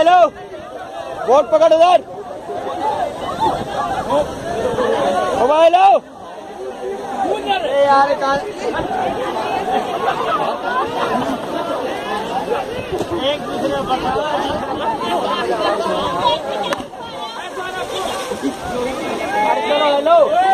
Hello boat पकड़ उधर। Hello यार एक दूसरे हेलो